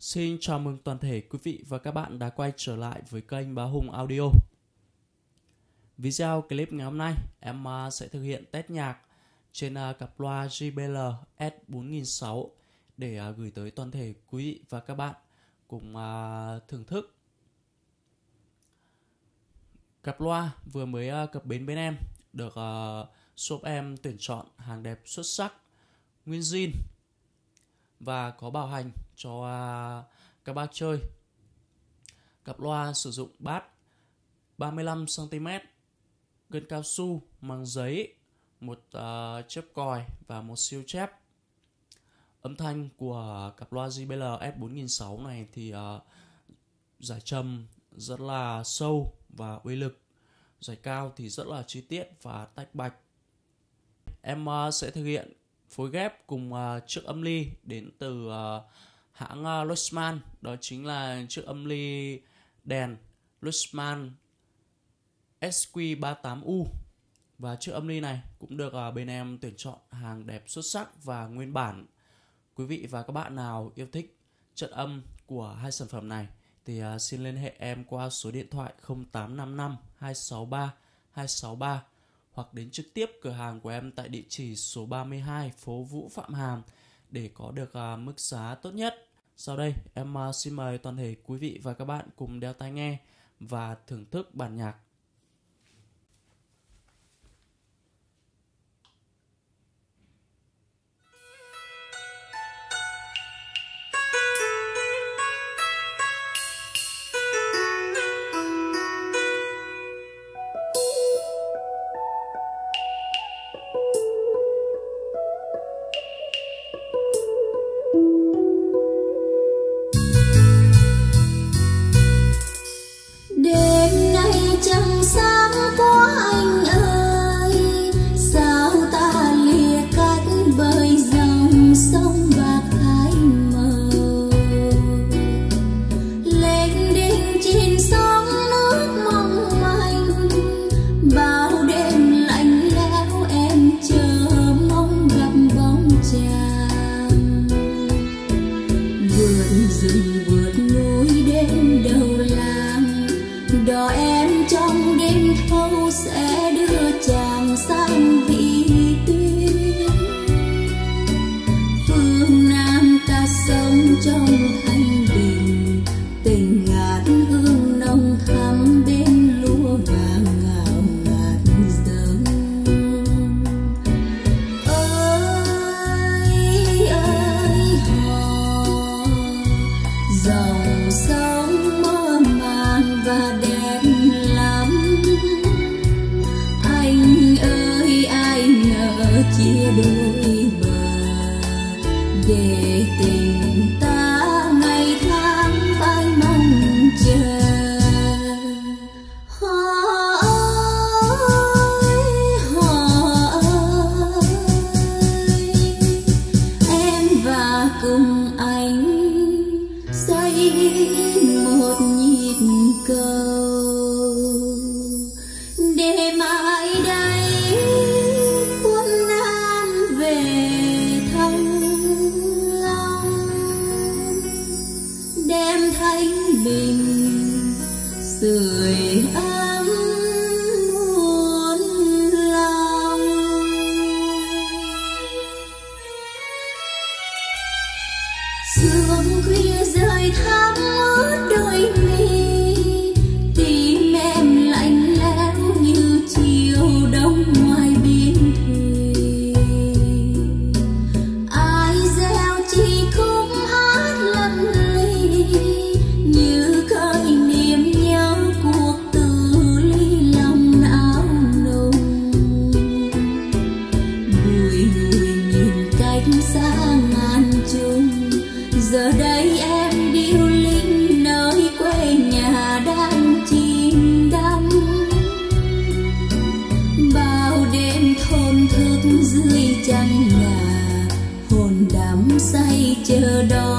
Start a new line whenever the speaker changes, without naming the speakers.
Xin chào mừng toàn thể quý vị và các bạn đã quay trở lại với kênh Bá Hùng Audio. Video clip ngày hôm nay, em à, sẽ thực hiện test nhạc trên à, cặp loa JBL S4006 để à, gửi tới toàn thể quý vị và các bạn cùng thưởng thức. Cặp loa vừa mới cập bến bên em được shop em tuyển chọn hàng đẹp xuất sắc, nguyên zin và có bảo hành cho à, các bác chơi. Cặp loa sử dụng bát 35cm, gân cao su, màng giấy, một uh, chép còi và một siêu chép. Âm thanh của cặp loa JBL F4006 này thì uh, giải trầm rất là sâu và uy lực. Giải cao thì rất là chi tiết và tách bạch. Em uh, sẽ thực hiện phối ghép cùng uh, chiếc âm ly đến từ uh, hãng ờ, uh, Luxman đó chính là chiếc âm ly đèn Luxman SQ38U và chiếc âm ly này cũng được uh, bên em tuyển chọn hàng đẹp xuất sắc và nguyên bản. Quý vị và các bạn nào yêu thích chất âm của hai sản phẩm này thì uh, xin liên hệ em qua số điện thoại 0855 263 263 hoặc đến trực tiếp cửa hàng của em tại địa chỉ số 32 phố Vũ Phạm Hàm để có được uh, mức giá tốt nhất. Sau đây em uh, xin mời toàn thể quý vị và các bạn cùng đeo tai nghe và thưởng thức bản nhạc đói về tình ta. jodoh.